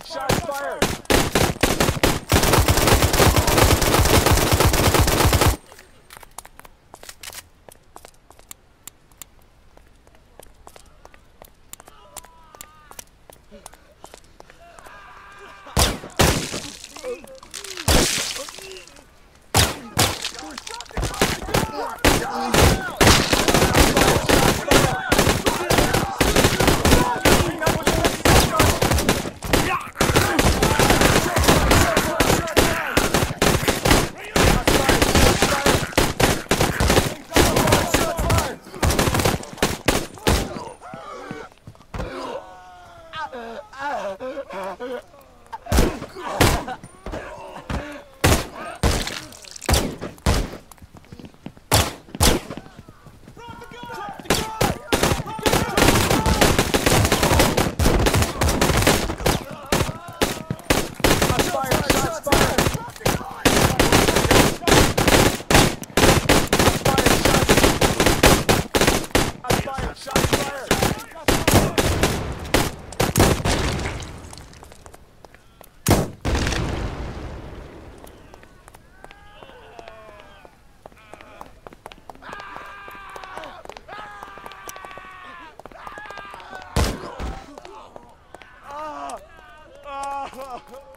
fired! Shots fired! Ha ha ha! Welcome.